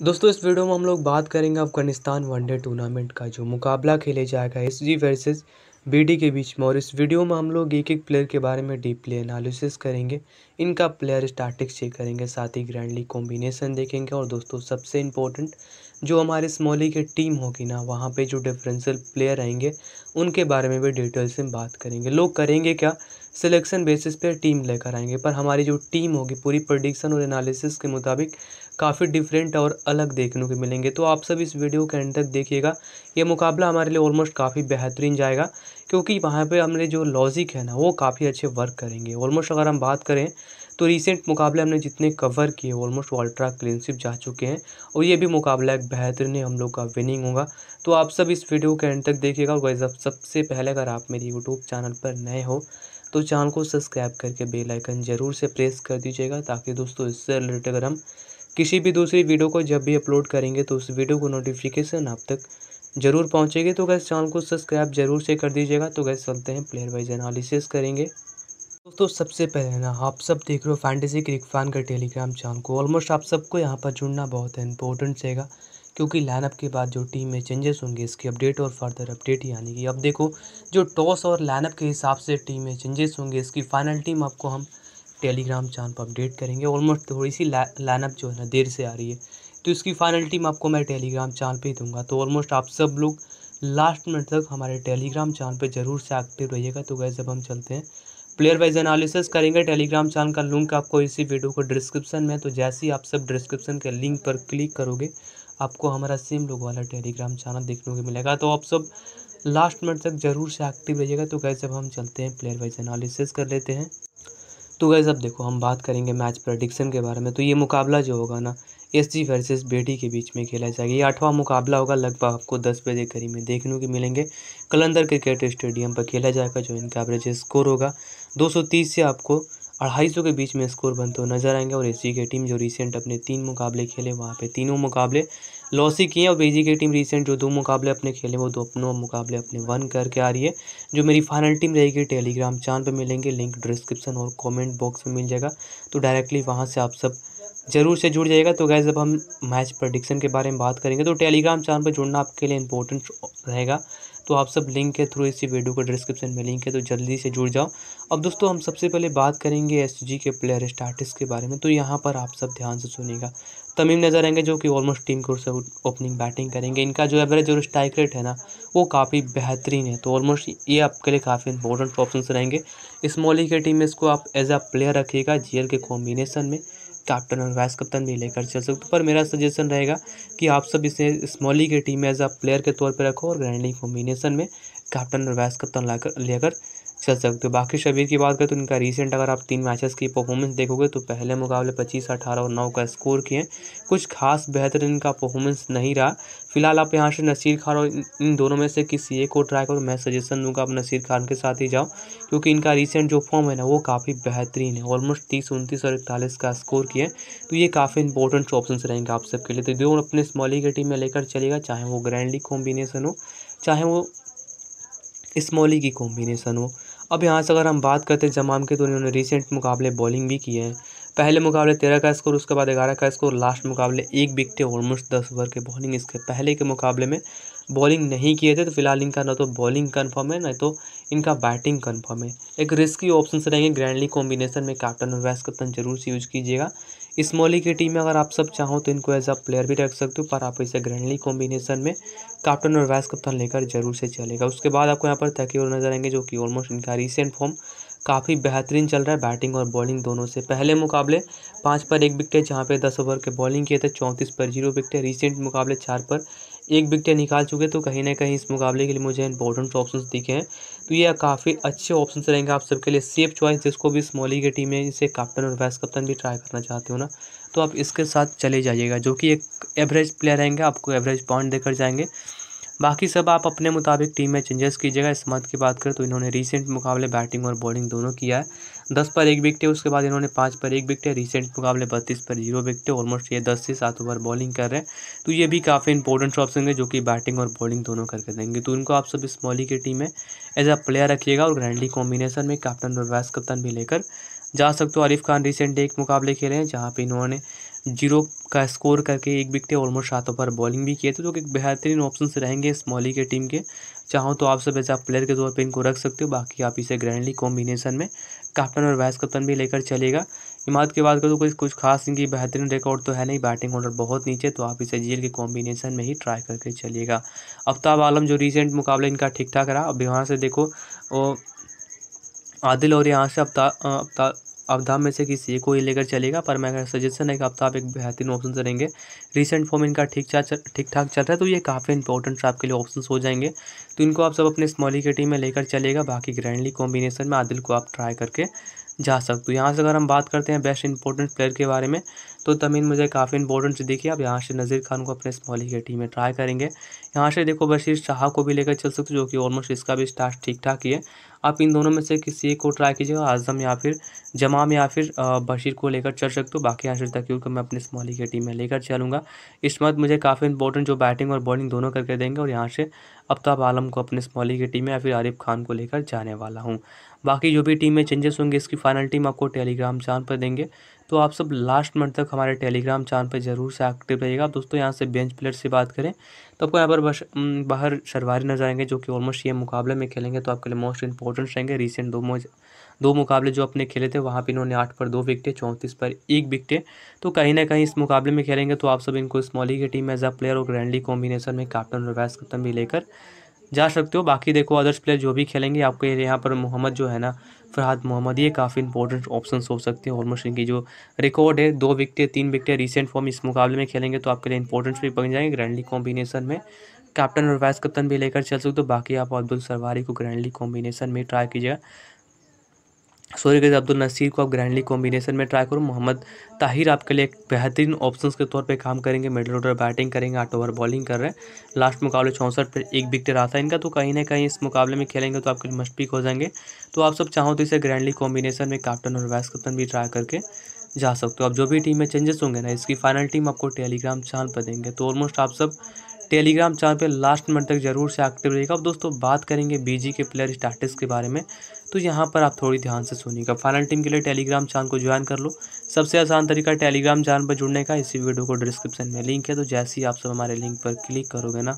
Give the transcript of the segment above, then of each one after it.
दोस्तों, इस वीडियो में हम लोग बात करेंगे अफ़गानिस्तान वनडे टूर्नामेंट का, जो मुकाबला खेले जाएगा एस जी वर्सेज बी के बीच में। और इस वीडियो में हम लोग एक एक प्लेयर के बारे में डीपली एनालिसिस करेंगे, इनका प्लेयर स्टार्टिक्स चेक करेंगे, साथ ही ग्रैंडली कॉम्बिनेशन देखेंगे। और दोस्तों, सबसे इम्पोर्टेंट जो हमारे स्मॉली की टीम होगी ना, वहाँ पे जो डिफरेंशियल प्लेयर आएँगे, उनके बारे में भी डिटेल्स में बात करेंगे। लोग करेंगे क्या? सिलेक्शन बेसिस पे टीम लेकर आएँगे, पर हमारी जो टीम होगी, पूरी प्रडिक्शन और एनालिसिस के मुताबिक काफ़ी डिफरेंट और अलग देखने को मिलेंगे। तो आप सब इस वीडियो के एंड तक देखिएगा। ये मुकाबला हमारे लिए ऑलमोस्ट काफ़ी बेहतरीन जाएगा, क्योंकि वहाँ पे हमने जो लॉजिक है ना, वो काफ़ी अच्छे वर्क करेंगे। ऑलमोस्ट अगर हम बात करें तो रिसेंट मुकाबले हमने जितने कवर किए ऑलमोस्ट अल्ट्रा क्लीनशिप जा चुके हैं, और ये भी मुकाबला एक बेहतरीन हम लोग का विनिंग होगा। तो आप सब इस वीडियो के एंड तक देखिएगा। और सबसे पहले अगर आप मेरी यूट्यूब चैनल पर नए हो तो चैनल को सब्सक्राइब करके बेल आइकन ज़रूर से प्रेस कर दीजिएगा, ताकि दोस्तों, इससे रिलेटेड अगर हम किसी भी दूसरी वीडियो को जब भी अपलोड करेंगे तो उस वीडियो को नोटिफिकेशन आप तक ज़रूर पहुँचेगी। तो गैस चैनल को सब्सक्राइब ज़रूर से कर दीजिएगा। तो गैस चलते हैं प्लेयर वाइज एनालिसिस करेंगे। दोस्तों, सबसे पहले ना, आप सब देख रहे हो फैंटेसी क्रिक फ़ैन का टेलीग्राम चैनल को। ऑलमोस्ट आप सबको यहाँ पर जुड़ना बहुत है इंपॉर्टेंट रहेगा, क्योंकि लाइनअप के बाद जो टीम में चेंजेस होंगे, इसकी अपडेट और फर्दर अपडेट यानी कि। अब देखो, जो टॉस और लाइनअप के हिसाब से टीम में चेंजेस होंगे, इसकी फाइनल टीम आपको हम टेलीग्राम चैनल पर अपडेट करेंगे। ऑलमोस्ट थोड़ी सी लाइनअप जो है ना देर से आ रही है। तो इसकी फाइनल टीम आपको मैं टेलीग्राम चैनल पे दूँगा। तो ऑलमोस्ट आप सब लोग लास्ट मिनट तक हमारे टेलीग्राम चैनल पे ज़रूर से एक्टिव रहिएगा। तो गैस जब हम चलते हैं। प्लेयर वाइज एनालिसिस करेंगे। टेलीग्राम चैनल का लिंक आपको इसी वीडियो को डिस्क्रिप्शन में तो जैसे ही आप सब डिस्क्रिप्शन के लिंक पर क्लिक करोगे, आपको हमारा सेम लोग वाला टेलीग्राम चैनल देखने को मिलेगा। तो आप सब लास्ट मिनट तक ज़रूर से एक्टिव रहिएगा। तो गैस जब हम चलते हैं। प्लेयर वाइज एनालिसिस कर लेते हैं। तो गैस अब देखो, हम बात करेंगे मैच प्रडिक्शन के बारे में। तो ये मुकाबला जो होगा ना एस जी वर्सेज बेटी के बीच में खेला जाएगा। ये आठवां मुकाबला होगा लगभग आपको दस बजे करीब में देखने को मिलेंगे। कलंदर क्रिकेट स्टेडियम पर खेला जाएगा, जो इनका एवरेज स्कोर होगा। 230 से आपको अढ़ाई सौ के बीच में स्कोर बनते हुए नज़र आएँगे। और एस की टीम जो रिसेंट अपने तीन मुकाबले खेले, वहाँ पे तीनों मुकाबले लॉसी किए और बेजी की टीम रिसेंट जो दो मुकाबले अपने खेले, वो दो अपनों मुकाबले अपने वन करके आ रही है। जो मेरी फाइनल टीम रहेगी टेलीग्राम चैनल पर मिलेंगे लिंक डिस्क्रिप्शन और कॉमेंट बॉक्स में मिल जाएगा। तो डायरेक्टली वहाँ से आप सब ज़रूर से जुड़ जाएगा तो गैस जब हम मैच प्रडिक्शन के बारे में बात करेंगे। तो टेलीग्राम चैनल पर जुड़ना आपके लिए इंपॉर्टेंट रहेगा। तो आप सब लिंक के थ्रू इसी वीडियो को डिस्क्रिप्शन में लिंक है तो जल्दी से जुड़ जाओ। अब दोस्तों, हम सबसे पहले बात करेंगे एसजी के प्लेयर स्टार्टिस के बारे में। तो यहाँ पर आप सब ध्यान से सुनिएगा। तमीम नज़र आएँगे जो कि ऑलमोस्ट टीम को से ओपनिंग बैटिंग करेंगे। इनका जो एवरेज और स्ट्राइक रेट है ना, वो काफ़ी बेहतरीन है। तो ऑलमोस्ट ये आपके लिए काफ़ी इंपॉर्टेंट ऑप्शन रहेंगे। स्मॉली के टीम में इसको आप एज अ प्लेयर रखिएगा जीएल के कॉम्बिनेशन में। कैप्टन और वाइस कप्तान भी लेकर चल सकते पर मेरा सजेशन रहेगा कि आप सब इसे स्मॉली के टीम में एज अ प्लेयर के तौर पर रखो और ग्रैंडली कॉम्बिनेशन में कैप्टन और वाइस कप्तान लाकर, लेकर चल सकते हो बाकी शबीर की बात करें तो इनका रीसेंट अगर आप तीन मैचेस की परफॉर्मेंस देखोगे तो पहले मुकाबले पच्चीस, अठारह और नौ का स्कोर किए कुछ खास बेहतरीन इनका परफॉर्मेंस नहीं रहा। फ़िलहाल आप यहाँ से नसीर खान और इन दोनों में से किसी एक को ट्राई करो। मैं सजेशन दूँगा आप नसीर खान के साथ ही जाओ, क्योंकि इनका रिसेंट जो फॉर्म है ना, वो काफ़ी बेहतरीन है। ऑलमोस्ट तीस, उनतीस और इकतालीस का स्कोर किए तो ये काफ़ी इंपॉर्टेंट ऑप्शन रहेंगे आप सबके लिए। तो जो अपने स्मॉली की टीम में लेकर चलेगा, चाहे वो ग्रैंडली कॉम्बिनेशन हो, चाहे वो स्मॉली की कॉम्बिनेशन हो। अब यहाँ से अगर हम बात करते हैं जमाम के तो इन्होंने रिसेंट मुकाबले बॉलिंग भी किए हैं। पहले मुकाबले तेरह का स्कोर उसके बाद ग्यारह का स्कोर लास्ट मुकाबले एक विकटे ऑलमोस्ट दस ओवर के बॉलिंग इसके पहले के मुकाबले में बॉलिंग नहीं किए थे तो फ़िलहाल इनका ना तो बॉलिंग कन्फर्म है, ना तो इनका बैटिंग कन्फर्म है। एक रिस्की ऑप्शन से रहेंगे ग्रैंडली कॉम्बिनेशन में कैप्टन और वैस कप्तान ज़रूर से यूज़ कीजिएगा। स्मॉली की टीम में अगर आप सब चाहो तो इनको एज अ प्लेयर भी रख सकते हो, पर आप इसे ग्रैंडली कॉम्बिनेशन में कैप्टन और वाइस कप्तान लेकर ज़रूर से चलेगा। उसके बाद आपको यहाँ पर तकी और नज़र आएँगे जो कि ऑलमोस्ट इनका रिसेंट फॉर्म काफ़ी बेहतरीन चल रहा है बैटिंग और बॉलिंग दोनों से। पहले मुकाबले पाँच पर एक विकेट जहाँ पे दस ओवर के बॉलिंग किए थे, चौंतीस पर ज़ीरो विकेट रिसेंट मुकाबले चार पर एक विकेट निकाल चुके तो कहीं ना कहीं इस मुकाबले के लिए मुझे इंपॉर्टेंट ऑप्शन दिखे हैं। तो ये काफ़ी अच्छे ऑप्शन रहेंगे आप सबके लिए। सेफ़ चॉइस जिसको भी स्मॉली की टीम है, इसे कैप्टन और वाइस कप्तान भी ट्राई करना चाहते हो ना तो आप इसके साथ चले जाइएगा, जो कि एक एवरेज प्लेयर रहेंगे, आपको एवरेज पॉइंट देकर जाएँगे। बाकी सब आप अपने मुताबिक टीम में चेंजेस कीजिएगा। इस मत की बात करें तो इन्होंने रिसेंट मुकाबले बैटिंग और बॉलिंग दोनों किया है। दस पर एक विकटे उसके बाद इन्होंने पाँच पर एक विकटे रिसेंट मुकाबले बत्तीस पर ज़ीरो विकटे ऑलमोस्ट ये दस से सात ओवर बॉलिंग कर रहे हैं। तो ये भी काफ़ी इंपॉर्टेंट ऑप्शन है, जो कि बैटिंग और बॉलिंग दोनों करके देंगे। तो इनको आप सब स्मॉली की टीम में एज अ प्लेयर रखिएगा और ग्रैंडली कॉम्बिनेशन में कैप्टन और वाइस कप्तान भी लेकर जा सकते हो। आरिफ खान रिसेंट एक मुकाबले खेले हैं, जहाँ पे इन्होंने ज़ीरो का स्कोर करके एक विकटे ऑलमोस्ट सात ओवर बॉलिंग भी किए थे। तो कि बेहतरीन ऑप्शन रहेंगे स्मॉली के टीम के। चाहो तो आप सब ऐसे आप प्लेयर के तौर पर इनको रख सकते हो, बाकी आप इसे ग्रैंडली कॉम्बिनेशन में कैप्टन और वाइस कप्तान भी लेकर चलेगा। इमाद की बात करूँ तो कोई कुछ खास इनकी बेहतरीन रिकॉर्ड तो है नहीं बैटिंग ऑर्डर बहुत नीचे तो आप इसे जीएल के कॉम्बिनेशन में ही ट्राई करके चलिएगा। अफ्ताब आलम जो रिसेंट मुकाबला इनका ठीक ठाक रहा, अब यहाँ से देखो वो आदिल और यहाँ से अफ्ताब अवधाम में से किसी एक को ही लेकर चलेगा पर मैं सजेशन है कि अफ्ताब एक बेहतरीन ऑप्शन रहेंगे रिसेंट फॉर्म इनका ठीक ठीक ठाक चल रहा है तो ये काफ़ी इंपॉर्टेंट आपके लिए ऑप्शन हो जाएँगे। तो इनको आप सब अपने स्मॉली के टीम में लेकर चलेगा बाकी ग्रैंडली कॉम्बिनेशन में आदिल को आप ट्राई करके जा सकते हो। यहाँ से अगर हम बात करते हैं बेस्ट इंपॉर्टेंट प्लेयर के बारे में तो तमीन, मुझे काफ़ी इंपॉर्टेंट देखिए आप यहाँ से नज़ीर खान को अपने स्मॉली के टीम में ट्राई करेंगे। यहाँ से देखो बशीर शाह को भी लेकर चल सकते हो, जो कि ऑलमोस्ट इसका भी स्टार्ट ठीक ठाक ही है। आप इन दोनों में से किसी एक को ट्राई कीजिएगा, आज़म या फिर जमाम या फिर बशीर को लेकर चल सकते हो। बाकी यहाँ तक क्योंकि मैं अपनी स्मॉली के टीम में लेकर चलूँगा। इस मत मुझे काफ़ी इंपॉर्टेंट जो बैटिंग और बॉलिंग दोनों करके देंगे और यहाँ से अफ्ताब आलम को अपने स्मॉली की टीम में या फिर आरिफ खान को लेकर जाने वाला हूँ। बाकी जो भी टीम में चेंजेस होंगे, इसकी फाइनल टीम आपको टेलीग्राम चैनल पर देंगे। तो आप सब लास्ट मंथ तक हमारे टेलीग्राम चैनल पर ज़रूर से एक्टिव रहिएगा। दोस्तों, यहाँ से बेंच प्लेयर से बात करें तो आपको यहाँ पर बाहर शरवारी नज़र आएँगे, जो कि ऑलमोस्ट ये मुकाबले में खेलेंगे तो आपके लिए मोस्ट इंपॉर्टेंट रहेंगे। रिसेंट दो दो मुकाबले जो अपने खेले थे, वहाँ पर इन्होंने आठ पर दो विकटे, चौंतीस पर एक विकटे। तो कहीं ना कहीं इस मुकाबले में खेलेंगे तो आप सब इनको स्मॉली की टीम एज अ प्लेयर और ग्रैंडली कॉम्बिनेशन में कैप्टन और वाइस कैप्टन भी लेकर जा सकते हो। बाकी देखो अदर्स प्लेयर जो भी खेलेंगे, आपको यहाँ पर मोहम्मद जो है ना फरहाद मोहम्मद, ये काफ़ी इंपॉर्टेंट ऑप्शन हो सकते हैं ऑलमोस्ट इनकी जो रिकॉर्ड है, दो विकटें तीन विकेट रिसेंट फॉर्म इस मुकाबले में खेलेंगे तो आपके लिए इंपॉर्टेंस भी बन जाएँगे ग्रैंडली कॉम्बिनेशन में। कैप्टन और वाइस कप्तान भी लेकर चल सकते हो, बाकी आप अब्दुल सरवारी को ग्रैंडली कॉम्बिनेशन में ट्राई कीजिएगा। सॉरी गज अब्दुल नसीर को आप ग्रैंडली कॉम्बिनेशन में ट्राई करो। मोहम्मद ताहिर आपके लिए एक बेहतरीन ऑप्शन के तौर पे काम करेंगे। मिडल ऑर्डर बैटिंग करेंगे, आठ ओवर बॉलिंग कर रहे हैं। लास्ट मुकाबले चौंसठ पर एक विकेट रहा था इनका तो कहीं ना कहीं इस मुकाबले में खेलेंगे तो आपके मस्ट पिक हो जाएँगे। तो आप सब चाहो तो इसे ग्रैंडली कॉम्बिनेशन में कैप्टन और वाइस कैप्टन भी ट्राई करके जा सकते हो। अब जो भी टीम में चेंजेस होंगे ना, इसकी फाइनल टीम आपको टेलीग्राम चैनल पर देंगे। तो ऑलमोस्ट आप सब टेलीग्राम चैनल पे लास्ट मिनट तक ज़रूर से एक्टिव रहेगा अब दोस्तों, बात करेंगे बीजी के प्लेयर स्टाटस के बारे में। तो यहाँ पर आप थोड़ी ध्यान से सुनिएगा। फाइनल टीम के लिए टेलीग्राम चैनल को ज्वाइन कर लो। सबसे आसान तरीका टेलीग्राम चैनल पर जुड़ने का, इसी वीडियो को डिस्क्रिप्शन में लिंक है। तो जैसे ही आप सब हमारे लिंक पर क्लिक करोगे ना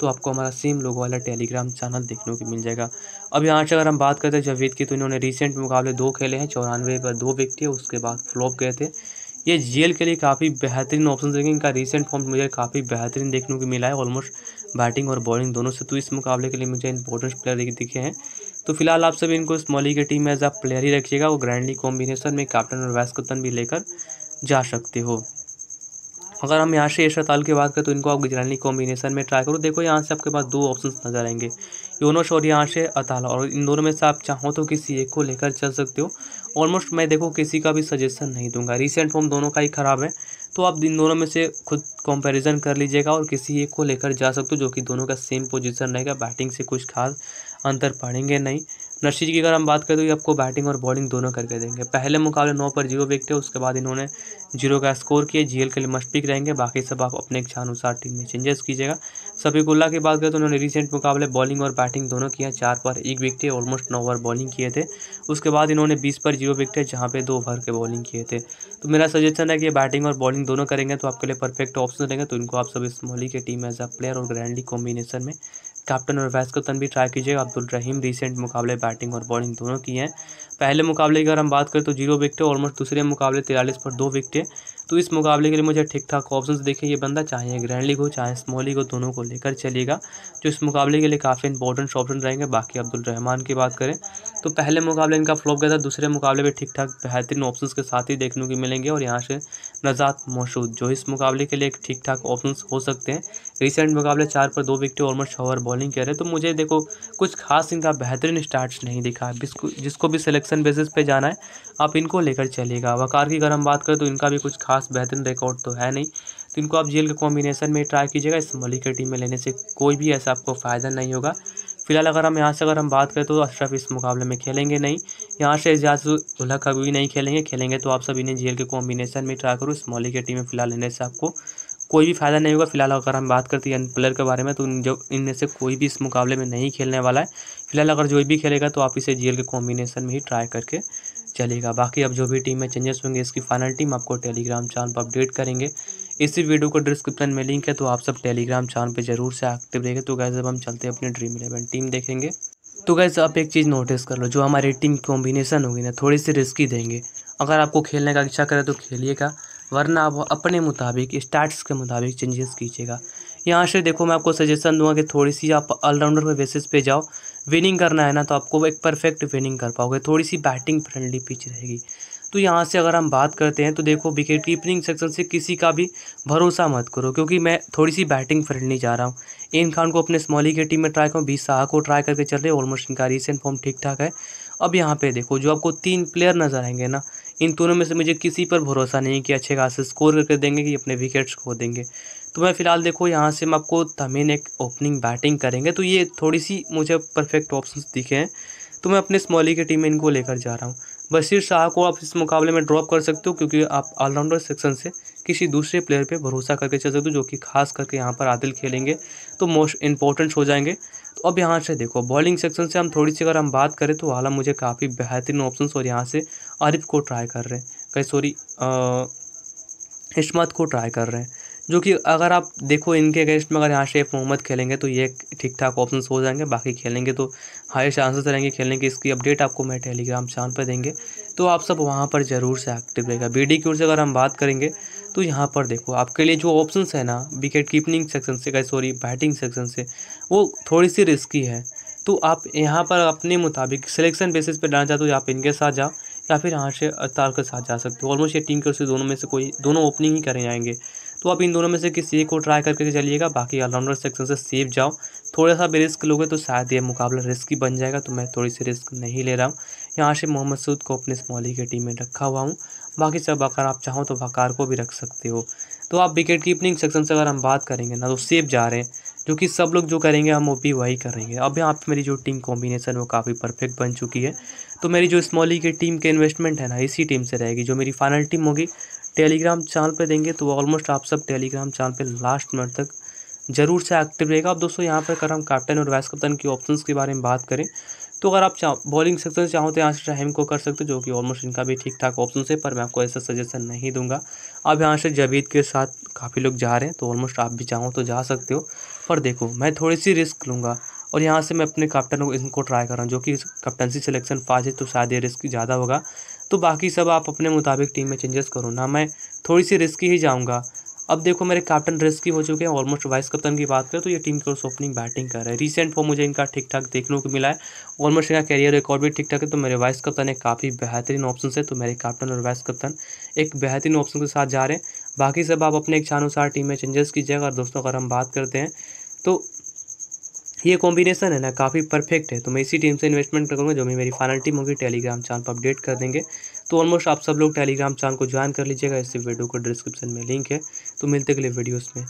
तो आपको हमारा सेम लोगो वाला टेलीग्राम चैनल देखने को मिल जाएगा। अब यहाँ से अगर हम बात करते हैं जवेद की तो इन्होंने रिसेंट मुकाबले दो खेले हैं, चौरानवे पर दो विकटे उसके बाद फ्लॉप गए थे। ये जीएल के लिए काफ़ी बेहतरीन ऑप्शन देंगे इनका रिसेंट फॉर्म मुझे काफ़ी बेहतरीन देखने को मिला है। ऑलमोस्ट बैटिंग और बॉलिंग दोनों से तो इस मुकाबले के लिए मुझे इंपॉर्टेंट प्लेयर दिखे हैं। तो फ़िलहाल आप सभी इनको स्मॉली की टीम में एज अ प्लेयर ही रखिएगा। वो ग्रैंडली कॉम्बिनेशन में कैप्टन और वाइस कैप्टन भी लेकर जा सकते हो। अगर हम यहाँ से यशरताल की बात करें तो इनको आप गुजरानी कॉम्बिनेशन में ट्राई करो। देखो यहाँ से आपके पास दो ऑप्शन नज़र आएँगे। योनोश और यहाँ से अताला। और इन दोनों में से आप चाहो तो किसी एक को लेकर चल सकते हो। ऑलमोस्ट मैं देखो किसी का भी सजेशन नहीं दूँगा। रिसेंट फॉर्म दोनों का ही ख़राब है। तो आप इन दोनों में से खुद कंपैरिजन कर लीजिएगा और किसी एक को लेकर जा सकते हो, जो कि दोनों का सेम पोजीशन रहेगा। बैटिंग से कुछ खास अंतर पड़ेंगे नहीं। नशीद की अगर हम बात करें तो ये आपको बैटिंग और बॉलिंग दोनों करके देंगे। पहले मुकाबले नौ पर ज़ीरो विकटे उसके बाद इन्होंने ज़ीरो का स्कोर किया, जीएल के लिए मस्ट पिक रहेंगे। बाकी सब आप अपने इच्छा अनुसार टीम में चेंजेस कीजिएगा। सभी सफीकुल्ला की बात करें तो उन्होंने रिसेंट मुकाबले बॉलिंग और बैटिंग दोनों किया, चार पर एक विकटे ऑलमोस्ट नौ ओवर बॉलिंग किए थे। उसके बाद इन्होंने बीस पर ज़ीरो विकटे जहाँ पर दो ओवर के बॉलिंग किए थे। तो मेरा सजेशन है कि बैटिंग और बॉलिंग दोनों करेंगे तो आपके लिए परफेक्ट ऑप्शन रहेंगे। तो इनको आप सब स्मॉली के टीम एज अ प्लेयर और ग्रैंडली कॉम्बिनेशन में कैप्टन और कैप्टन भी ट्राई कीजिएगा। अब्दुल रहीम रिसेंट मुकाबले बैटिंग और बॉलिंग दोनों की हैं। पहले मुकाबले की अगर हम बात करें तो ज़ीरो विकटें ऑलमोस्ट दूसरे मुकाबले तिरालीस पर दो विकटे तो इस मुकाबले के लिए मुझे ठीक ठाक ऑप्शन देखे। ये बंदा चाहे ग्रैंड लीग हो, चाहे स्मॉल लीग हो, दोनों को लेकर चलेगा, जो इस मुकाबले के लिए काफ़ी इंपॉर्टेंट ऑप्शन रहेंगे। बाकी अब्दुल रहमान की बात करें तो पहले मुकाबले इनका फ्लॉप गया था। दूसरे मुकाबले में ठीक ठाक बेहतरीन ऑप्शन के साथ ही देखने को मिलेंगे और यहाँ से नजात मौसूद जो इस मुकाबले के लिए ठीक ठाक ऑप्शन हो सकते हैं। रिसेंट मुकाबले चार पर दो विकटे ऑलमोस्ट छः ओवर बॉलिंग कर रहे। तो मुझे देखो, कुछ खास इनका बेहतरीन स्टार्ट नहीं दिखा जिसको जिसको भी सिलेक्शन बेसिस पे जाना है, आप इनको लेकर चलिएगा वकार की अगर हम बात करें तो इनका भी कुछ खास बेहतरीन रिकॉर्ड तो है नहीं। तो इनको आप जेल के कॉम्बिनेशन में ट्राई कीजिएगा, इस मलिक के टीम में लेने से कोई भी ऐसा आपको फ़ायदा नहीं होगा। फ़िलहाल अगर हम यहाँ से अगर हम बात करें तो अशरफ इस मुकाबले में खेलेंगे नहीं। यहाँ से एजाज उलह भी नहीं खेलेंगे खेलेंगे तो आप सब इन्हें जेल के कॉम्बिनेशन में ट्राई करो। इस मौलिक की टीम में फ़िलहाल लेने से आपको कोई भी फ़ायदा नहीं होगा। फ़िलहाल अगर हम बात करते हैं प्लेयर के बारे में तो जो, इनमें से कोई भी इस मुकाबले में नहीं खेलने वाला है। फ़िलहाल अगर जो भी खेलेगा तो आप इसे जेल के कॉम्बिनेशन में ही ट्राई करके चलेगा। बाकी अब जो भी टीम में चेंजेस होंगे, इसकी फाइनल टीम आपको टेलीग्राम चैनल पर अपडेट करेंगे। इसी वीडियो को डिस्क्रिप्शन में लिंक है तो आप सब टेलीग्राम चैनल पर ज़रूर से एक्टिव रहेंगे। तो गैस अब हम चलते हैं अपने ड्रीम इलेवन टीम देखेंगे। तो गैस आप एक चीज़ नोटिस कर लो, जो हमारी टीम कॉम्बिनेशन होगी ना, थोड़ी सी रिस्की देंगे। अगर आपको खेलने का इच्छा करे तो खेलिएगा, वरना आप अपने मुताबिक स्टार्ट्स के मुताबिक चेंजेस कीजिएगा। यहाँ से देखो, मैं आपको सजेशन दूँगा कि थोड़ी सी आप ऑलराउंडर पे बेसिस पे जाओ। विनिंग करना है ना तो आपको एक परफेक्ट विनिंग कर पाओगे। थोड़ी सी बैटिंग फ्रेंडली पिच रहेगी। तो यहाँ से अगर हम बात करते हैं तो देखो विकेट कीपिंग सेक्शन से किसी का भी भरोसा मत करो, क्योंकि मैं थोड़ी सी बैटिंग फ्रेंडली जा रहा हूँ। इन खान को अपने स्मॉली की टीम में ट्राई करूँ, बीस शाह को ट्राई करके चल रहे ऑलमोस्ट इनका रिसेंट फॉर्म ठीक ठाक है। अब यहाँ पे देखो, जो आपको तीन प्लेयर नज़र आएँगे ना, इन दोनों में से मुझे किसी पर भरोसा नहीं है कि अच्छे खासे स्कोर करके देंगे कि अपने विकेट्स खो देंगे। तो मैं फ़िलहाल देखो यहाँ से मैं आपको तमीन एक ओपनिंग बैटिंग करेंगे। तो ये थोड़ी सी मुझे परफेक्ट ऑप्शन दिखे हैं। तो मैं अपने स्मॉली की टीम में इनको लेकर जा रहा हूँ। बशीर शाह को आप इस मुकाबले में ड्रॉप कर सकते हो क्योंकि आप ऑलराउंडर सेक्शन से किसी दूसरे प्लेयर पे भरोसा करके चल सकते हो जो कि खास करके यहाँ पर आदिल खेलेंगे। तो मोस्ट इंपॉर्टेंट हो जाएँगे। तो अब यहाँ से देखो बॉलिंग सेक्शन से हम थोड़ी सी अगर हम बात करें तो हालाँकि मुझे काफ़ी बेहतरीन ऑप्शन और यहाँ से आरिफ को ट्राई कर रहे हैं। कहीं सॉरी इस्मत को ट्राई कर रहे हैं। जो कि अगर आप देखो इनके अगेंस्ट में अगर यहाँ शेख मोहम्मद खेलेंगे तो ये ठीक ठाक ऑप्शन हो जाएँगे, बाकी खेलेंगे तो हाई चांसेस रहेंगे खेलने की। इसकी अपडेट आपको मैं टेलीग्राम चैनल पर देंगे। तो आप सब वहाँ पर ज़रूर से एक्टिव रहेगा। बी डी की ओर से अगर हम बात करेंगे तो यहाँ पर देखो, आपके लिए जो ऑप्शन है ना विकेट कीपनिंग सेक्शन से सॉरी बैटिंग सेक्शन से, वो थोड़ी सी रिस्की है। तो आप यहाँ पर अपने मुताबिक सिलेक्शन बेसिस पे डालना चाहते हो आप इनके साथ जाओ, या फिर यहाँ से ताल के साथ जा सकते हो। ऑलमोस्ट ये टीम के उसे दोनों में से कोई, दोनों ओपनिंग ही करें जाएँगे तो आप इन दोनों में से किसी एक को ट्राई करके चलिएगा, बाकी ऑलराउंडर सेक्शन से सेफ़ जाओ। थोड़ा सा भी रिस्क लोगे तो शायद ये मुकाबला रिस्क ही बन जाएगा तो मैं थोड़ी सी रिस्क नहीं ले रहा हूँ। यहाँ से मोहम्मद सूद को अपने स्मॉली की टीम में रखा हुआ हूँ। बाकी सब अगर आप चाहो तो वकार को भी रख सकते हो। तो आप विकेट कीपिंग सेक्शन से अगर हम बात करेंगे ना तो सेफ़ जा रहे हैं, जो कि सब लोग जो करेंगे, हम वो भी वही करेंगे। अब यहाँ पे मेरी जो टीम कॉम्बिनेशन वो काफ़ी परफेक्ट बन चुकी है। तो मेरी जो स्मॉली की टीम के इन्वेस्टमेंट है ना, इसी टीम से रहेगी, जो मेरी फाइनल टीम होगी। टेलीग्राम चैनल पे देंगे तो ऑलमोस्ट आप सब टेलीग्राम चैनल पे लास्ट मिनट तक ज़रूर से एक्टिव रहेगा। अब दोस्तों यहाँ पर अगर हम कैप्टन और वाइस कप्तान की ऑप्शंस के बारे में बात करें तो अगर आप बॉलिंग सेक्शन से चाहो तो यहाँ से रहीम को कर सकते हो, जो कि ऑलमोस्ट इनका भी ठीक ठाक ऑप्शन है, पर मैं आपको ऐसा सजेशन नहीं दूँगा। अब यहाँ से जबीद के साथ काफ़ी लोग जा रहे हैं तो ऑलमोस्ट आप भी चाहो तो जा सकते हो। पर देखो, मैं थोड़ी सी रिस्क लूँगा और यहाँ से मैं अपने कैप्टन को, इनको ट्राई कर रहा हूँ, जो कि कैप्टनसी सिलेक्शन फास्ट है तो शायद ये रिस्क ज़्यादा होगा। तो बाकी सब आप अपने मुताबिक टीम में चेंजेस करो। ना मैं थोड़ी सी रिस्की ही जाऊँगा। अब देखो, मेरे कैप्टन रिस्की हो चुके हैं ऑलमोस्ट वाइस कप्तान की बात करें तो ये टीम की ओपनिंग बैटिंग कर रहा है। रिसेंट फॉर्म मुझे इनका ठीक ठाक देखने को मिला है। ऑलमोस्ट इनका कैरियर रिकॉर्ड भी ठीक ठाक है तो मेरे वाइस कप्तान एक काफ़ी बेहतरीन ऑप्शन है तो मेरे कैप्टन और वाइस कप्तान एक बेहतरीन ऑप्शन के साथ जा रहे हैं। बाकी सब आप अपने इच्छानुसार टीम में चेंजेस कीजिएगा और दोस्तों, अगर हम बात करते हैं तो ये कॉम्बिनेशन है ना, काफ़ी परफेक्ट है। तो मैं इसी टीम से इन्वेस्टमेंट करूँगा, जो भी मेरी फाइनल टीम होगी टेलीग्राम चैनल पर अपडेट कर देंगे। तो ऑलमोस्ट आप सब लोग टेलीग्राम चैनल को ज्वाइन कर लीजिएगा। इसी वीडियो को डिस्क्रिप्शन में लिंक है। तो मिलते अगले वीडियोज़ में।